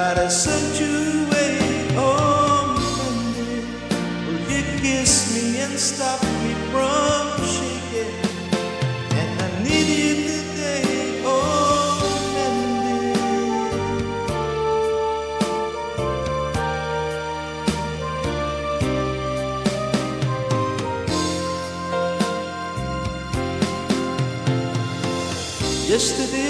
Will you oh, oh, kiss me and stop me from shaking? And I need you today. Oh, Yesterday.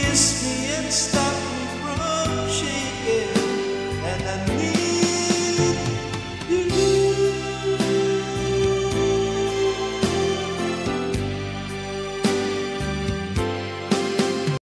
kiss me and stop.